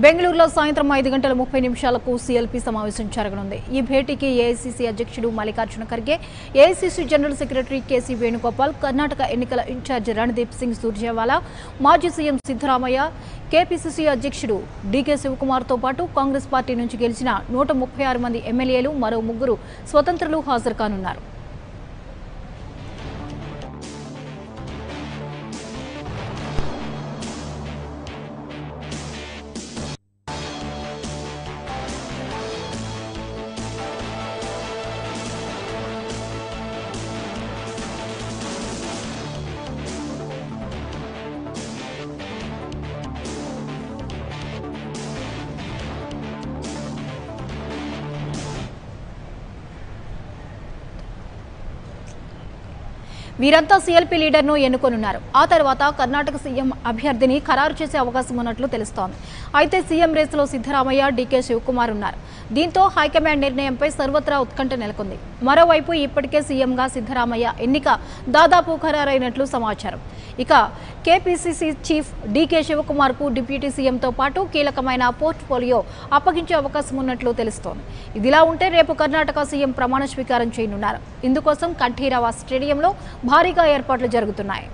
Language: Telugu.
బెంగళూరులో సాయంత్రం ఐదు గంటల ముప్పై నిమిషాలకు సీఎల్పీ సమావేశం జరగనుంది. ఈ భేటీకి ఏఐసీసీ అధ్యక్షుడు Mallikarjuna Kharge AICC general secretary KC Venugopal Karnataka ఎన్నికల ఇన్ఛార్జ్ రణదీప్ సింగ్ సూర్జేవాలా మాజీ సీఎం సిద్ధరామయ్య కేపీసీసీ అధ్యక్షుడు డీకే శివకుమార్తో పాటు కాంగ్రెస్ పార్టీ నుంచి గెలిచిన నూట ముప్పై ఆరు మంది ఎమ్మెల్యేలు మరో ముగ్గురు స్వతంత్రులు హాజరు కానున్నారు. వీరంతా సీఎల్పీ లీడర్ను ఎన్నుకోనున్నారు. ఆ తర్వాత కర్ణాటక సీఎం అభ్యర్థిని ఖరారు చేసే అవకాశం ఉన్నట్లు తెలుస్తోంది. అయితే సీఎం రేసులో సిద్ధరామయ్య డీకే శివకుమార్ ఉన్నారు. దీంతో హైకమాండ్ నిర్ణయంపై సర్వత్రా ఉత్కంఠ నెలకొంది. మరోవైపు ఇప్పటికే సీఎంగా సిద్ధరామయ్య ఎన్నిక దాదాపు ఖరారైనట్లు సమాచారం. ఇక కేపీసీసీ చీఫ్ డీకే శివకుమార్కు డిప్యూటీ సీఎంతో పాటు కీలకమైన పోర్ట్ఫోలియో అప్పగించే అవకాశం ఉన్నట్లు తెలుస్తోంది. ఇదిలా ఉంటే రేపు కర్ణాటక సీఎం ప్రమాణ స్వీకారం చేయనున్నారు. ఇందుకోసం కంఠీరావా స్టేడియంలో భారీగా ఏర్పాట్లు జరుగుతున్నాయి.